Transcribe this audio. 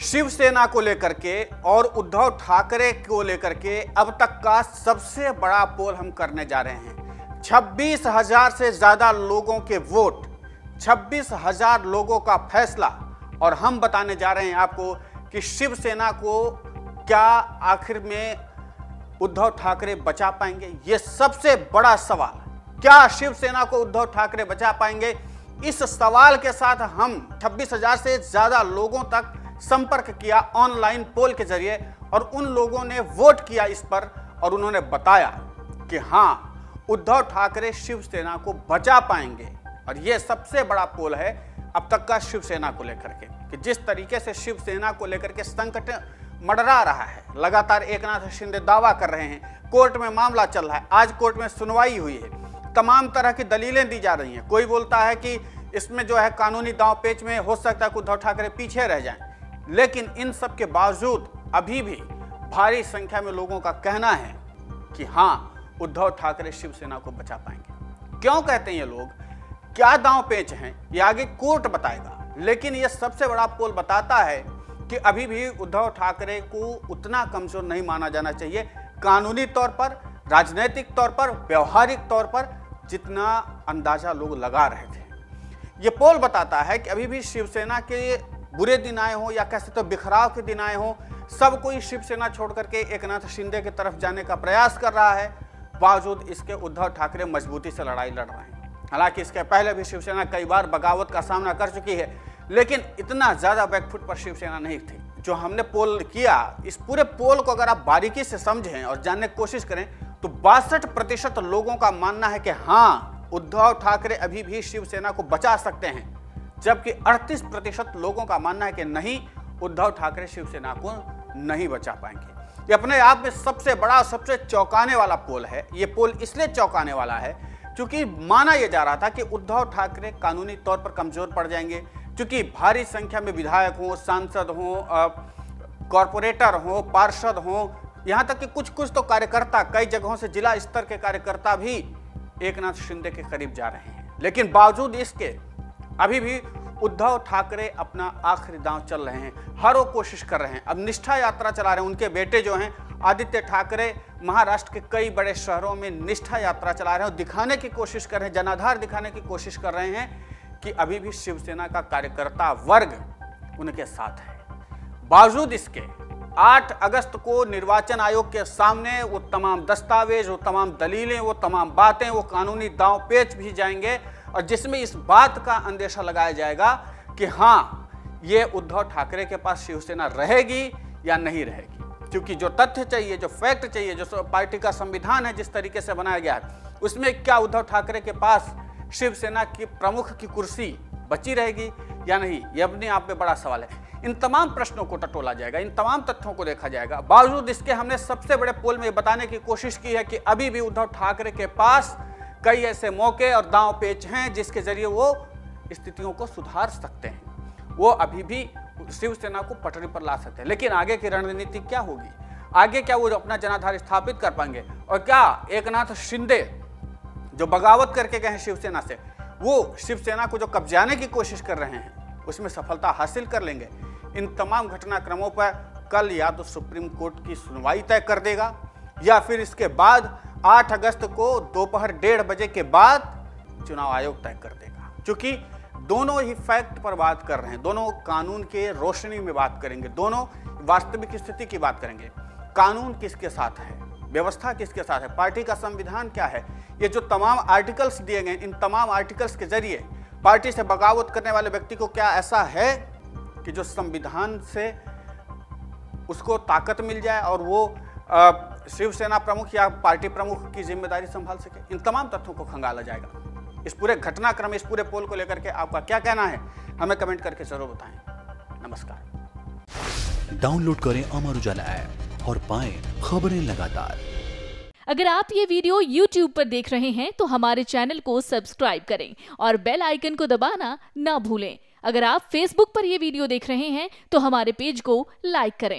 शिवसेना को लेकर के और उद्धव ठाकरे को लेकर के अब तक का सबसे बड़ा पोल हम करने जा रहे हैं। छब्बीस हज़ार से ज़्यादा लोगों के वोट, छब्बीस हज़ार लोगों का फैसला। और हम बताने जा रहे हैं आपको कि शिवसेना को क्या आखिर में उद्धव ठाकरे बचा पाएँगे? ये सबसे बड़ा सवाल। क्या शिवसेना को उद्धव ठाकरे बचा पाएँगे? इस सवाल के साथ हम छब्बीस हज़ार से ज़्यादा लोगों तक संपर्क किया ऑनलाइन पोल के ज़रिए और उन लोगों ने वोट किया इस पर और उन्होंने बताया कि हाँ उद्धव ठाकरे शिवसेना को बचा पाएँगे। और यह सबसे बड़ा पोल है अब तक का शिवसेना को लेकर के कि जिस तरीके से शिवसेना को लेकर के संकट मडरा रहा है, लगातार एक नाथ शिंदे दावा कर रहे हैं, कोर्ट में मामला चल रहा है, आज कोर्ट में सुनवाई हुई है, तमाम तरह की दलीलें दी जा रही हैं। कोई बोलता है कि इसमें जो है कानूनी दाव पेच में हो सकता है उद्धव ठाकरे पीछे रह जाएँ। लेकिन इन सब के बावजूद अभी भी भारी संख्या में लोगों का कहना है कि हाँ उद्धव ठाकरे शिवसेना को बचा पाएँगे। क्यों कहते हैं ये लोग? क्या दांव पेच हैं? ये आगे कोर्ट बताएगा। लेकिन ये सबसे बड़ा पोल बताता है कि अभी भी उद्धव ठाकरे को उतना कमज़ोर नहीं माना जाना चाहिए, कानूनी तौर पर, राजनीतिक तौर पर, व्यवहारिक तौर पर, जितना अंदाज़ा लोग लगा रहे थे। ये पोल बताता है कि अभी भी शिवसेना के बुरे दिन आए हों या कह सकते हो बिखराव के दिन आए हों, सब कोई शिवसेना छोड़ करके एक नाथ शिंदे की तरफ़ जाने का प्रयास कर रहा है। बावजूद इसके उद्धव ठाकरे मजबूती से लड़ाई लड़ रहे हैं। हालाँकि इसके पहले भी शिवसेना कई बार बगावत का सामना कर चुकी है, लेकिन इतना ज़्यादा बैकफुट पर शिवसेना नहीं थी। जो हमने पोल किया, इस पूरे पोल को अगर आप बारीकी से समझें और जानने की कोशिश करें तो बासठ प्रतिशत लोगों का मानना है कि हाँ उद्धव ठाकरे अभी भी शिवसेना को बचा सकते हैं। जबकि 38 प्रतिशत लोगों का मानना है कि नहीं, उद्धव ठाकरे शिवसेना को नहीं बचा पाएँगे। ये अपने आप में सबसे बड़ा, सबसे चौंकाने वाला पोल है। ये पोल इसलिए चौंकाने वाला है क्योंकि माना यह जा रहा था कि उद्धव ठाकरे कानूनी तौर पर कमज़ोर पड़ जाएँगे, क्योंकि भारी संख्या में विधायक हों, सांसद हों कॉरपोरेटर हों, पार्षद हों, यहाँ तक कि कुछ कुछ तो कार्यकर्ता, कई जगहों से जिला स्तर के कार्यकर्ता भी एक नाथ शिंदे के करीब जा रहे हैं। लेकिन बावजूद इसके अभी भी उद्धव ठाकरे अपना आखिरी दांव चल रहे हैं, हर वो कोशिश कर रहे हैं। अब निष्ठा यात्रा चला रहे हैं, उनके बेटे जो हैं, आदित्य ठाकरे, महाराष्ट्र के कई बड़े शहरों में निष्ठा यात्रा चला रहे हैं और दिखाने की कोशिश कर रहे हैं, जनाधार दिखाने की कोशिश कर रहे हैं कि अभी भी शिवसेना का कार्यकर्ता वर्ग उनके साथ है। बावजूद इसके 8 अगस्त को निर्वाचन आयोग के सामने वो तमाम दस्तावेज़, वो तमाम दलीलें, वो तमाम बातें, वो कानूनी दांव पेच भी जाएँगे। और जिसमें इस बात का अंदेशा लगाया जाएगा कि हाँ ये उद्धव ठाकरे के पास शिवसेना रहेगी या नहीं रहेगी। क्योंकि जो तथ्य चाहिए, जो फैक्ट चाहिए, जो पार्टी का संविधान है जिस तरीके से बनाया गया है, उसमें क्या उद्धव ठाकरे के पास शिवसेना की प्रमुख की कुर्सी बची रहेगी या नहीं, ये अपने आप में बड़ा सवाल है। इन तमाम प्रश्नों को टटोला जाएगा, इन तमाम तथ्यों को देखा जाएगा। बावजूद इसके हमने सबसे बड़े पोल में बताने की कोशिश की है कि अभी भी उद्धव ठाकरे के पास कई ऐसे मौके और दांव पेच हैं जिसके ज़रिए वो स्थितियों को सुधार सकते हैं। वो अभी भी शिवसेना को पटरी पर ला सकते हैं। लेकिन आगे की रणनीति क्या होगी? आगे क्या वो अपना जनाधार स्थापित कर पाएँगे? और क्या एक नाथ शिंदे, जो बगावत करके गए हैं शिवसेना से, वो शिवसेना को जो कब्जाने की कोशिश कर रहे हैं, उसमें सफलता हासिल कर लेंगे? इन तमाम घटनाक्रमों पर कल या तो सुप्रीम कोर्ट की सुनवाई तय कर देगा, या फिर इसके बाद 8 अगस्त को दोपहर डेढ़ बजे के बाद चुनाव आयोग तय कर देगा। क्योंकि दोनों ही फैक्ट पर बात कर रहे हैं, दोनों कानून के रोशनी में बात करेंगे, दोनों वास्तविक स्थिति की बात करेंगे। कानून किसके साथ है? व्यवस्था किसके साथ है? पार्टी का संविधान क्या है? ये जो तमाम आर्टिकल्स दिए गए, इन तमाम आर्टिकल्स के ज़रिए पार्टी से बगावत करने वाले व्यक्ति को क्या ऐसा है कि जो संविधान से उसको ताकत मिल जाए और वो शिवसेना प्रमुख या पार्टी प्रमुख की ज़िम्मेदारी संभाल सके। इन तमाम तथ्यों को खंगाला जाएगा। इस पूरे घटनाक्रम इस पूरे पोल को लेकर के आपका क्या कहना है हमें कमेंट करके ज़रूर बताएँ। नमस्कार। डाउनलोड करें अमर उजाला ऐप और पाएँ खबरें लगातार। अगर आप ये वीडियो YouTube पर देख रहे हैं तो हमारे चैनल को सब्सक्राइब करें और बेल आइकन को दबाना ना भूलें। अगर आप Facebook पर यह वीडियो देख रहे हैं तो हमारे पेज को लाइक करें।